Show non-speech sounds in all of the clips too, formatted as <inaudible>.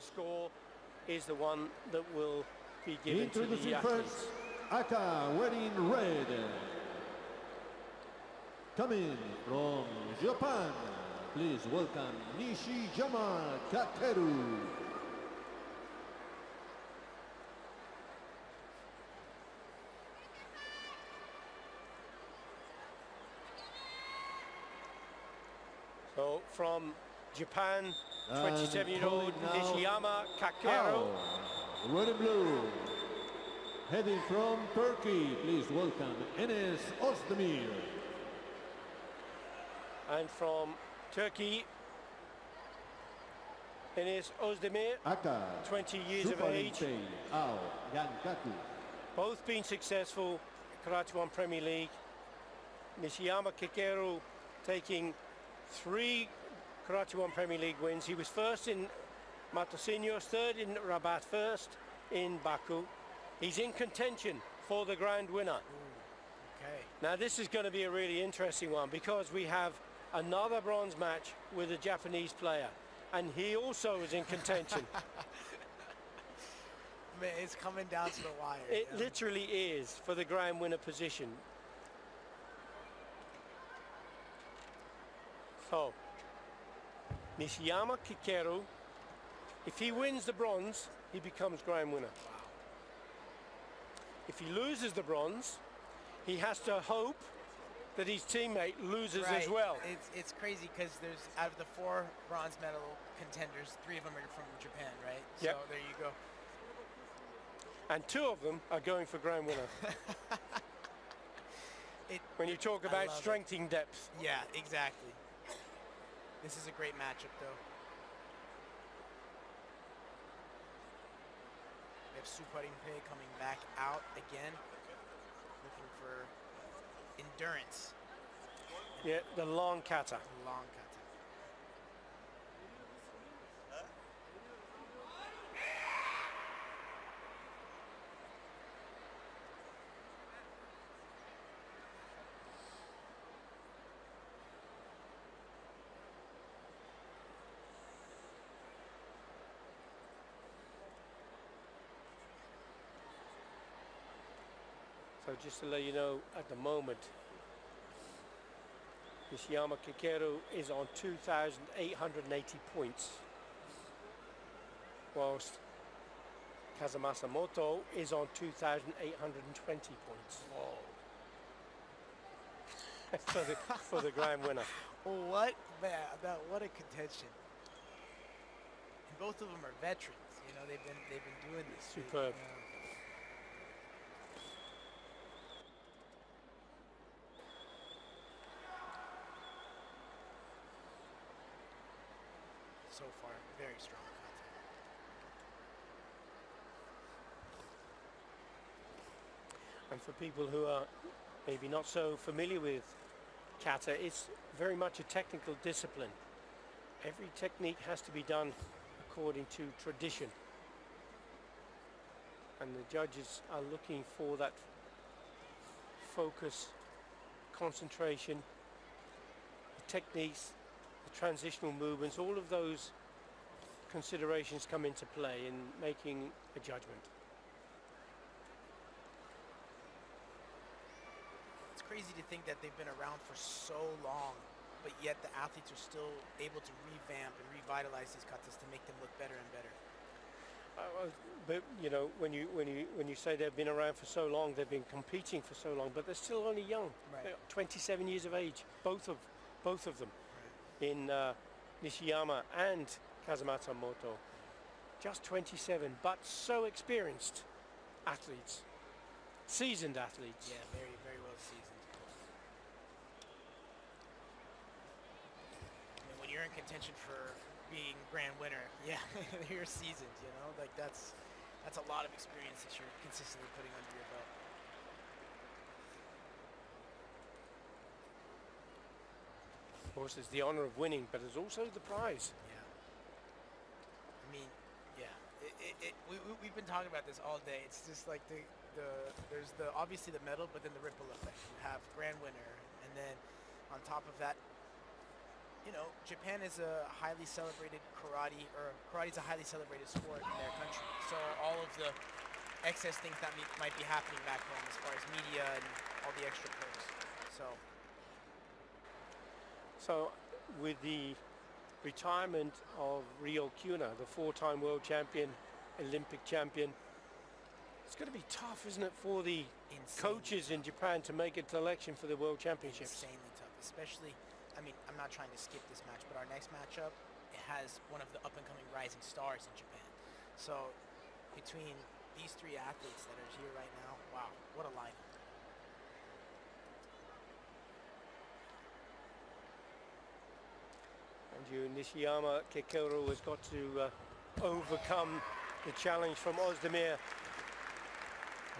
score is the one that will be given to the athletes. first, Aka wearing red. Coming from Japan, please welcome Nishiyama Kakeru. So from Japan, 27-year-old calling now Nishiyama Kakeru. Red and blue. Heading from Turkey, please welcome Enes Özdemir. And from Turkey, Enes Özdemir, Aka. 20 years of age. Ao both been successful Karate One Premier League. Nishiyama Kakeru taking three Karate One Premier League wins. He was first in Matosinhos, third in Rabat, first in Baku. He's in contention for the grand winner. Okay. Now this is going to be a really interesting one because we have another bronze match with a Japanese player and he also is in contention. <laughs> Man, it's coming down to the wire. It yeah. literally is for the grand winner position. So, Nishiyama Kakeru, if he wins the bronze, he becomes grand winner. If he loses the bronze, he has to hope that his teammate loses as well. It's it's crazy because there's out of the four bronze medal contenders, three of them are from Japan, right? Yep. So there you go. And two of them are going for grand winner. <laughs> It, When you talk about strength in depth. Yeah, exactly. This is a great matchup, though. We have Suparinpei coming back out again, looking for endurance. Yeah, the long kata. Long kata. So just to let you know, at the moment, Nishiyama Kakeru is on 2,880 points, whilst Kazumasa Moto is on 2,820 points. Whoa. <laughs> for, the, for the grand winner. What man? That what a contention. And both of them are veterans. You know, they've been they've been doing this. Superb. yeah. So far, very strong content. And for people who are maybe not so familiar with kata, it's very much a technical discipline. Every technique has to be done according to tradition. And the judges are looking for that focus, concentration, the techniques, the transitional movements, all of those considerations come into play in making a judgment. Crazy to think that they've been around for so long, but yet the athletes are still able to revamp and revitalize these katas to make them look better and better. Uh, but you know, when you when you when you say they've been around for so long, they've been competing for so long, but they're still only young. Right. 27 years of age, both of both of them, in uh, Nishiyama and Kazumasa Moto. Just 27, but so experienced athletes, seasoned athletes. Yeah, very, very well seasoned. I mean, when you're in contention for being grand winner, <laughs> yeah, you're seasoned. You know, like that's that's a lot of experience that you're consistently putting under your belt. Of course, it's the honour of winning, but there's also the prize. Yeah. I mean, yeah. It, it, it, we, we, we've been talking about this all day. It's just like the, the there's the obviously the medal, but then the ripple effect. You have grand winner, and then on top of that, you know, Japan is a highly celebrated karate, or karate is a highly celebrated sport in their country. So all of the excess things that me- might be happening back home as far as media and all the extra perks. So So with the retirement of Ryo Kiyuna, the four-time world champion, Olympic champion, it's going to be tough, isn't it, for the insanely coaches in Japan to make a selection for the world championships? insanely tough, especially. I mean, I'm not trying to skip this match, but our next matchup it has one of the up-and-coming rising stars in Japan. So between these three athletes that are here right now, wow, what a lineup! And you, Nishiyama Kakeru has got to uh, overcome the challenge from Ozdemir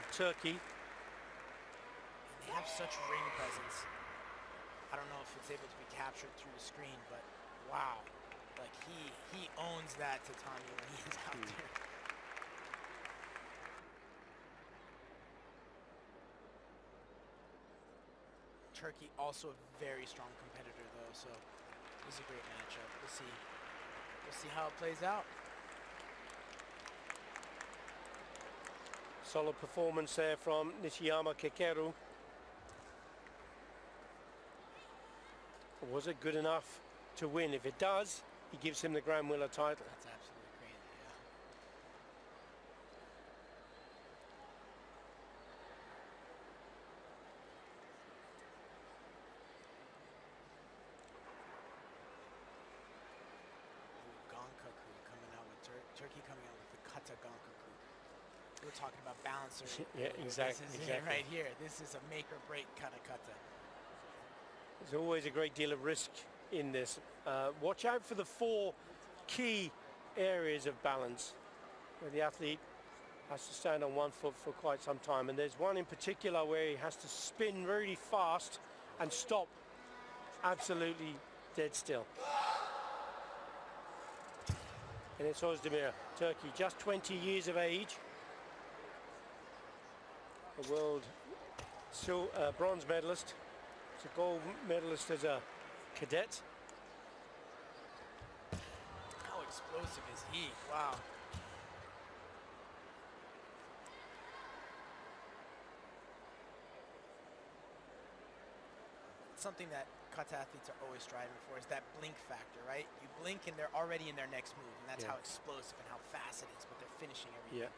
of Turkey. And they have such ring presence. I don't know if it's able to be captured through the screen, but wow, like he he owns that tatami when he's out Hmm. there. Turkey also a very strong competitor though, so this is a great matchup. We'll see. We'll see how it plays out. Solid performance there from Nishiyama Kakeru. Was it good enough to win? If it does, he gives him the Grand Willer title. That's absolutely crazy. Yeah. Ooh, Gankaku coming out with Tur- Turkey coming out with the kata Gankaku. We're talking about balancer. Yeah, exactly, This is exactly. it right here. This is a make or break kind of kata. There's always a great deal of risk in this. Uh, watch out for the four key areas of balance where the athlete has to stand on one foot for quite some time. And there's one in particular where he has to spin really fast and stop absolutely dead still. And it's Ozdemir, Turkey, just 20 years of age. A world sil- uh, bronze medalist. He's a gold medalist as a cadet. How explosive is he? Wow. Something that kata athletes are always striving for is that blink factor, right? You blink and they're already in their next move, and that's Yeah. how explosive and how fast it is, but they're finishing everything. Yeah.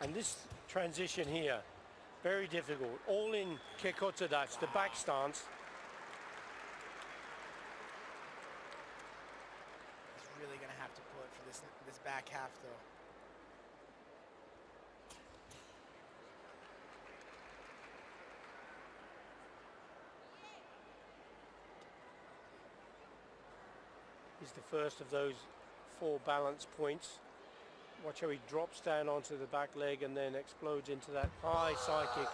And this transition here, very difficult. All in Kokutsudachi, the back stance. He's really gonna have to pull it for this this back half, though. is the first of those four balance points. Watch how he drops down onto the back leg and then explodes into that high side kick.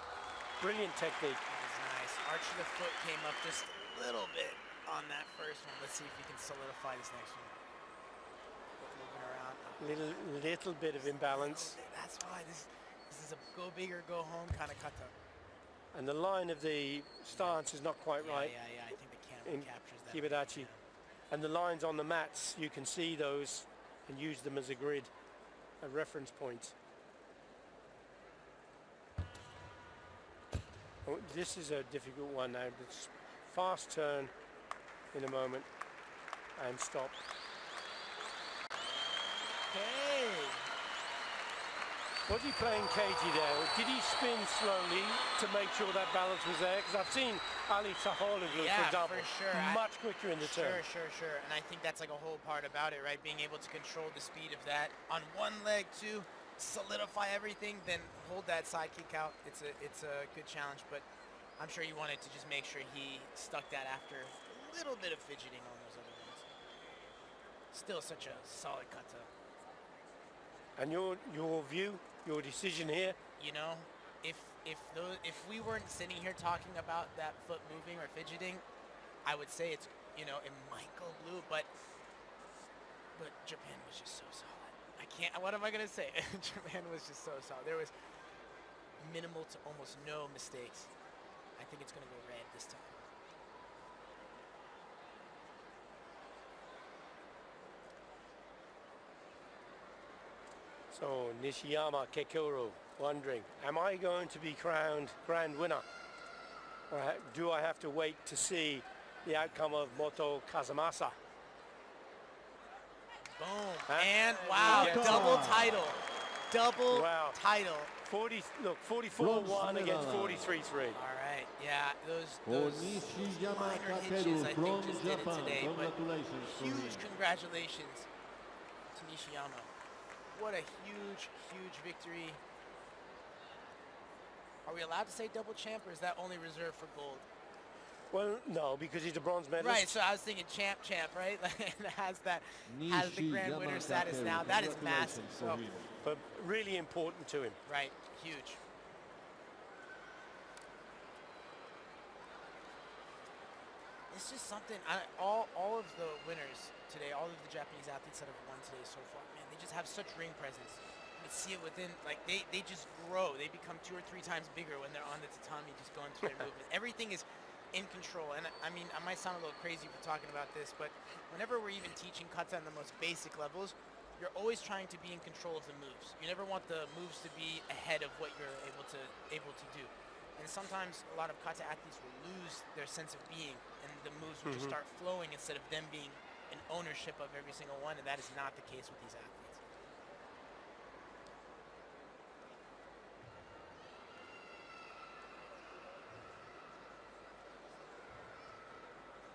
Brilliant technique. That was nice. Arch of the foot came up just a little bit on that first one. Let's see if he can solidify this next one. Moving around. Little little bit of imbalance. That's why this this is a go big or go home kind of kata. And the line of the stance is not quite Yeah, right. yeah, yeah. I think the camera in captures that. Kibadachi. Yeah. And the lines on the mats, you can see those and use them as a grid, reference point. Oh, this is a difficult one now. It's fast turn in a moment and stop. Okay. Was he playing cagey there? Did he spin slowly to make sure that balance was there? Because I've seen Ali Sofuoglu, Yeah, for example, for sure. I- much quicker in the turn. Sure, sure, sure. And I think that's like a whole part about it, right? Being able to control the speed of that on one leg too, solidify everything, then hold that side kick out. It's a it's a good challenge, but I'm sure you wanted to just make sure he stuck that after a little bit of fidgeting on those other ones. Still such a solid kata. And your your view, your decision here, You know, if if those if we weren't sitting here talking about that foot moving or fidgeting, I would say it's you know it might go blue, but but Japan was just so solid. I can't. What am I gonna say? <laughs> Japan was just so solid. There was minimal to almost no mistakes. I think it's gonna go red this time. So Nishiyama Kakeru wondering, am I going to be crowned grand winner? Or do I have to wait to see the outcome of Moto Kazumasa? Boom. Huh? And wow, Yes. double title. Double Wow. title. 40, look, 44-1 against 43-3. All right. Yeah, those those Nishiyama minor hitches I think from just did it today, but Congratulations to him. huge congratulations to Nishiyama. What a huge, huge victory. Are we allowed to say double champ, or is that only reserved for gold? Well, no, because he's a bronze medalist. Right. So I was thinking champ, champ, right? Like, <laughs> and has that has the grand winner status now. That is massive. So. Oh. But really important to him. right, huge. It's just something. I, all all of the winners today, all of the Japanese athletes that have won today so far, man, they just have such ring presence. You can see it within, like they they just grow. They become two or three times bigger when they're on the tatami, just going through their <laughs> movement. Everything is in control. And I mean, I might sound a little crazy for talking about this, but whenever we're even teaching kata on the most basic levels, you're always trying to be in control of the moves. You never want the moves to be ahead of what you're able to able to do. And sometimes a lot of kata athletes will lose their sense of being, the moves would just Mhm. start flowing instead of them being an ownership of every single one. And that is not the case with these athletes.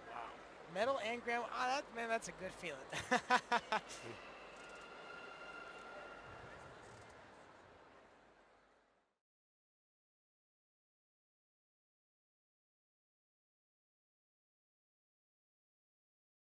Wow. Medal and grand. Ah, that, man, that's a good feeling. <laughs>